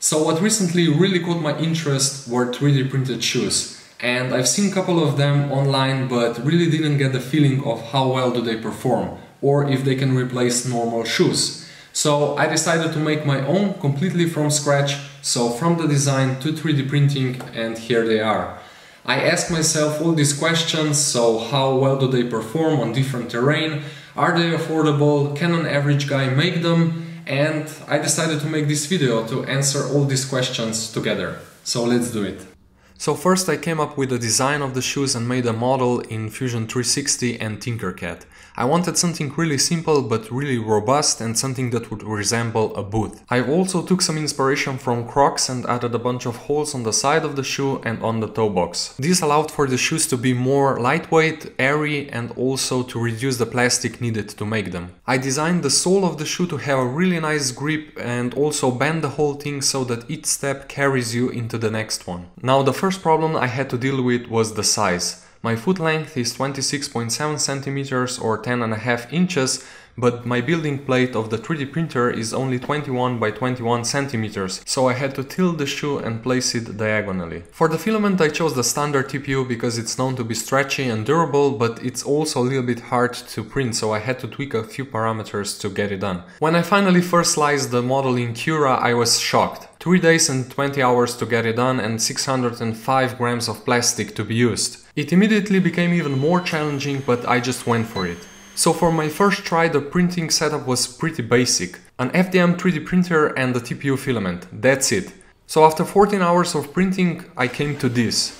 So what recently really caught my interest were 3D printed shoes. And I've seen a couple of them online but really didn't get the feeling of how well do they perform or if they can replace normal shoes. So I decided to make my own completely from scratch, so from the design to 3D printing and here they are. I asked myself all these questions, so how well do they perform on different terrain, are they affordable, can an average guy make them, and I decided to make this video to answer all these questions together. So let's do it. So first I came up with the design of the shoes and made a model in Fusion 360 and Tinkercad. I wanted something really simple but really robust and something that would resemble a boot. I also took some inspiration from Crocs and added a bunch of holes on the side of the shoe and on the toe box. This allowed for the shoes to be more lightweight, airy and also to reduce the plastic needed to make them. I designed the sole of the shoe to have a really nice grip and also bend the whole thing so that each step carries you into the next one. Now the first problem I had to deal with was the size. My foot length is 26.7 centimeters or 10.5 inches, but my building plate of the 3D printer is only 21 by 21 centimeters, so I had to tilt the shoe and place it diagonally. For the filament I chose the standard TPU because it's known to be stretchy and durable, but it's also a little bit hard to print, so I had to tweak a few parameters to get it done. When I finally first sliced the model in Cura, I was shocked. 3 days and 20 hours to get it done and 605 grams of plastic to be used. It immediately became even more challenging, but I just went for it. So for my first try the printing setup was pretty basic. An FDM 3D printer and a TPU filament, that's it. So after 14 hours of printing I came to this.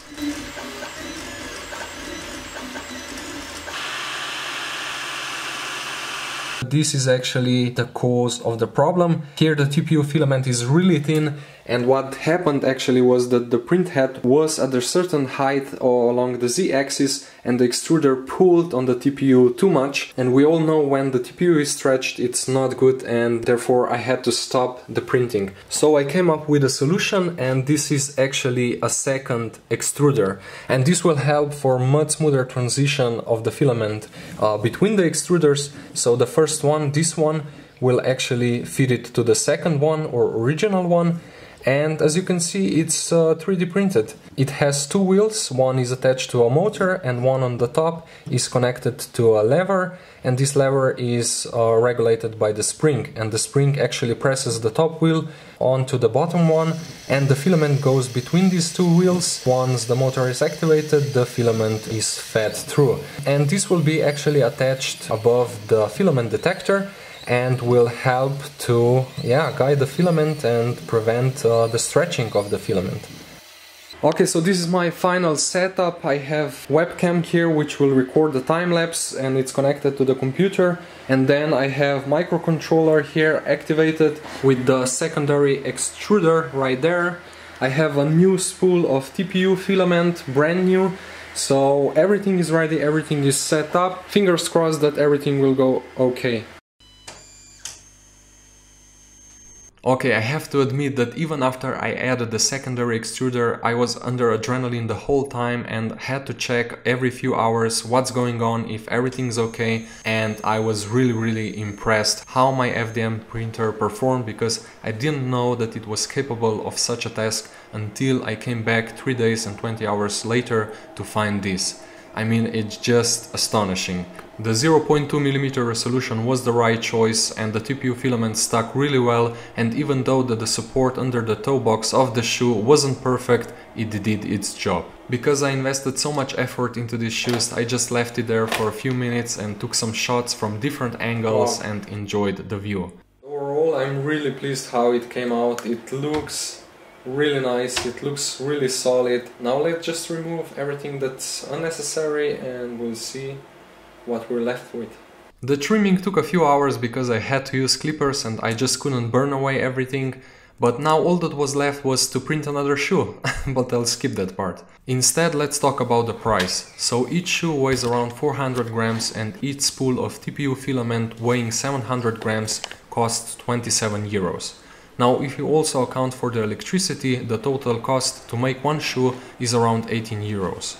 This is actually the cause of the problem. Here the TPU filament is really thin and what happened actually was that the print head was at a certain height along the z-axis and the extruder pulled on the TPU too much and we all know when the TPU is stretched it's not good and therefore I had to stop the printing. So I came up with a solution and this is actually a second extruder and this will help for much smoother transition of the filament uh, between the extruders. So the first one, this one, will actually feed it to the second one or original one and as you can see it's uh, 3D printed. It has two wheels, one is attached to a motor and one on the top is connected to a lever. And this lever is uh, regulated by the spring. And the spring actually presses the top wheel onto the bottom one. And the filament goes between these two wheels. Once the motor is activated the filament is fed through. And this will be actually attached above the filament detector and will help to yeah guide the filament and prevent uh, the stretching of the filament. Okay, so this is my final setup. I have webcam here which will record the time lapse and it's connected to the computer. And then I have microcontroller here activated with the secondary extruder right there. I have a new spool of TPU filament, brand new. So everything is ready, everything is set up. Fingers crossed that everything will go okay. Okay, I have to admit that even after I added the secondary extruder, I was under adrenaline the whole time and had to check every few hours what's going on, if everything's okay, and I was really really impressed how my FDM printer performed because I didn't know that it was capable of such a task until I came back 3 days and 20 hours later to find this. I mean, it's just astonishing. The 0.2mm resolution was the right choice and the TPU filament stuck really well and even though the, the support under the toe box of the shoe wasn't perfect, it did its job. Because I invested so much effort into these shoes, I just left it there for a few minutes and took some shots from different angles and enjoyed the view. Overall, I'm really pleased how it came out. It looks really nice, it looks really solid. Now let's just remove everything that's unnecessary and we'll see what we're left with. The trimming took a few hours because I had to use clippers and I just couldn't burn away everything, but now all that was left was to print another shoe, but I'll skip that part. Instead, let's talk about the price. So each shoe weighs around 400 grams and each spool of TPU filament weighing 700 grams costs 27 euros. Now, if you also account for the electricity, the total cost to make one shoe is around 18 euros.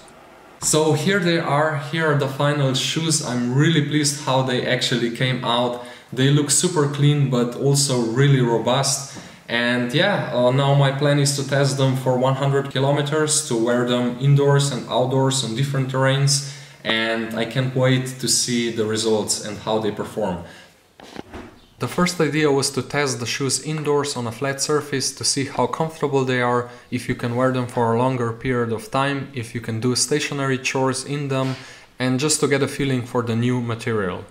So here they are, here are the final shoes. I'm really pleased how they actually came out. They look super clean but also really robust And yeah, uh, now my plan is to test them for 100 kilometers, to wear them indoors and outdoors on different terrains, and I can't wait to see the results and how they perform. The first idea was to test the shoes indoors on a flat surface to see how comfortable they are, if you can wear them for a longer period of time, if you can do stationary chores in them, and just to get a feeling for the new material.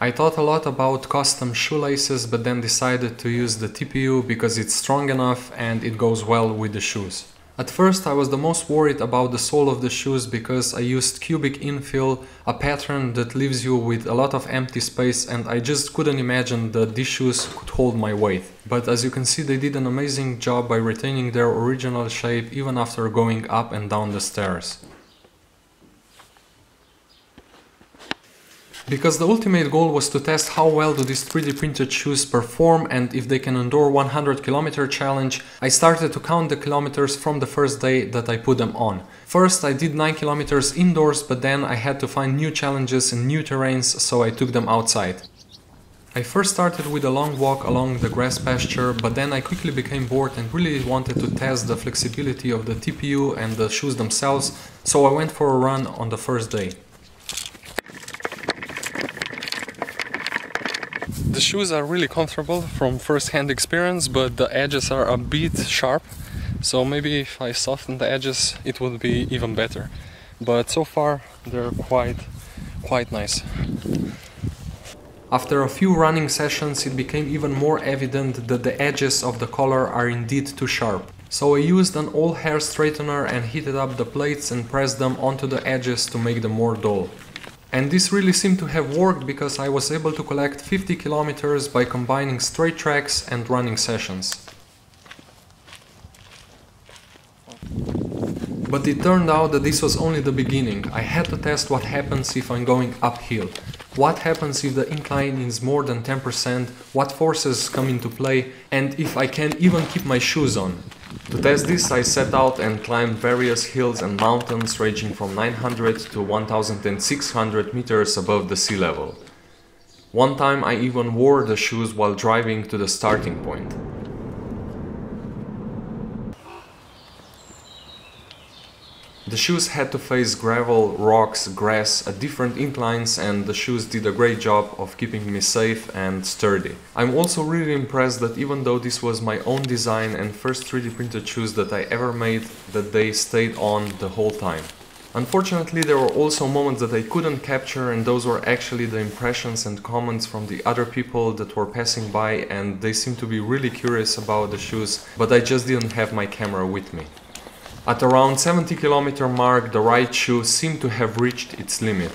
I thought a lot about custom shoelaces but then decided to use the TPU because it's strong enough and it goes well with the shoes. At first I was the most worried about the sole of the shoes because I used cubic infill, a pattern that leaves you with a lot of empty space and I just couldn't imagine that these shoes could hold my weight. But as you can see they did an amazing job by retaining their original shape even after going up and down the stairs. Because the ultimate goal was to test how well do these 3D printed shoes perform and if they can endure 100 km challenge, I started to count the kilometers from the first day that I put them on. First I did 9 km indoors but then I had to find new challenges and new terrains so I took them outside. I first started with a long walk along the grass pasture, but then I quickly became bored and really wanted to test the flexibility of the TPU and the shoes themselves, so I went for a run on the first day. Shoes are really comfortable from first-hand experience, but the edges are a bit sharp. So maybe if I soften the edges, it would be even better. But so far, they're quite, quite nice. After a few running sessions, it became even more evident that the edges of the collar are indeed too sharp. So I used an old hair straightener and heated up the plates and pressed them onto the edges to make them more dull. And this really seemed to have worked because I was able to collect 50 kilometers by combining straight tracks and running sessions. But it turned out that this was only the beginning. I had to test what happens if I'm going uphill. What happens if the incline is more than 10%, what forces come into play, and if I can even keep my shoes on. To test this I set out and climbed various hills and mountains ranging from 900 to 1600 meters above the sea level. One time I even wore the shoes while driving to the starting point. The shoes had to face gravel, rocks, grass at different inclines and the shoes did a great job of keeping me safe and sturdy. I'm also really impressed that even though this was my own design and first 3D printed shoes that I ever made, that they stayed on the whole time. Unfortunately there were also moments that I couldn't capture and those were actually the impressions and comments from the other people that were passing by and they seemed to be really curious about the shoes, but I just didn't have my camera with me. At around 70 km mark the right shoe seemed to have reached its limit.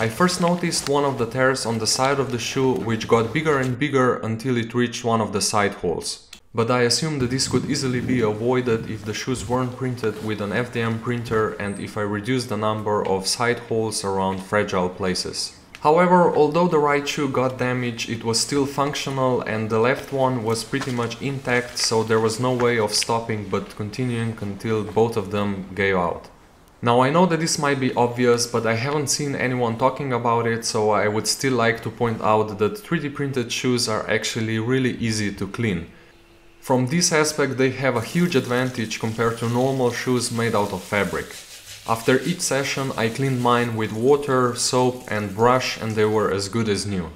I first noticed one of the tears on the side of the shoe which got bigger and bigger until it reached one of the side holes. But I assumed that this could easily be avoided if the shoes weren't printed with an FDM printer and if I reduced the number of side holes around fragile places. However, although the right shoe got damaged, it was still functional and the left one was pretty much intact, so there was no way of stopping but continuing until both of them gave out. Now I know that this might be obvious, but I haven't seen anyone talking about it, so I would still like to point out that 3D printed shoes are actually really easy to clean. From this aspect they have a huge advantage compared to normal shoes made out of fabric. After each session I cleaned mine with water, soap and brush and they were as good as new.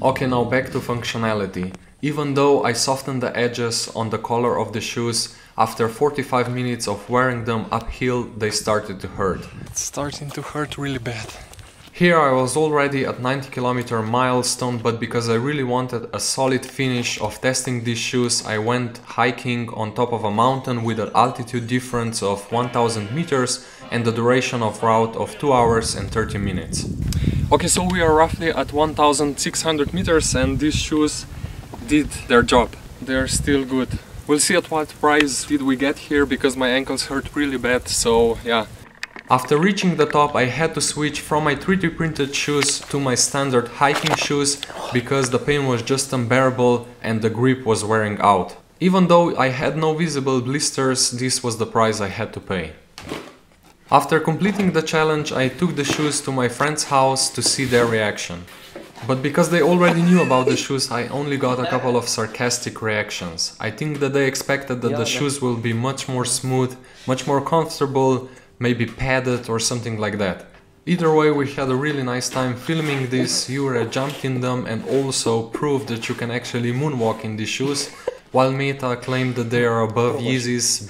Okay, now back to functionality. Even though I softened the edges on the collar of the shoes, after 45 minutes of wearing them uphill, they started to hurt. It's starting to hurt really bad. Here I was already at 90 km milestone, but because I really wanted a solid finish of testing these shoes, I went hiking on top of a mountain with an altitude difference of 1000 meters and the duration of route of 2 hours and 30 minutes. Okay, so we are roughly at 1600 meters and these shoes did their job. They're still good. We'll see at what price did we get here because my ankles hurt really bad, so yeah, after reaching the top I had to switch from my 3D printed shoes to my standard hiking shoes because the pain was just unbearable and the grip was wearing out. Even though I had no visible blisters, this was the price I had to pay. After completing the challenge I took the shoes to my friend's house to see their reaction. But because they already knew about the shoes, I only got a couple of sarcastic reactions. I think that they expected that the shoes will be much more smooth, much more comfortable, maybe padded or something like that. Either way, we had a really nice time filming this, Jure jumped in them and also proved that you can actually moonwalk in these shoes, while Meta claimed that they are above Yeezys.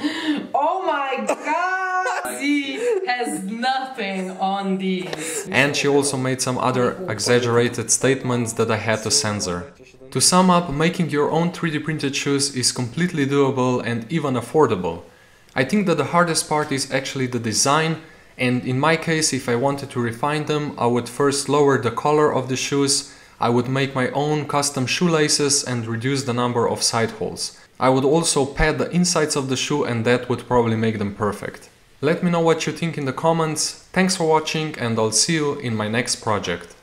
Oh my god! Z has nothing on these. And she also made some other exaggerated statements that I had to censor. To sum up, making your own 3D printed shoes is completely doable and even affordable. I think that the hardest part is actually the design and in my case if I wanted to refine them I would first lower the collar of the shoes, I would make my own custom shoelaces and reduce the number of side holes. I would also pad the insides of the shoe and that would probably make them perfect. Let me know what you think in the comments, thanks for watching and I'll see you in my next project.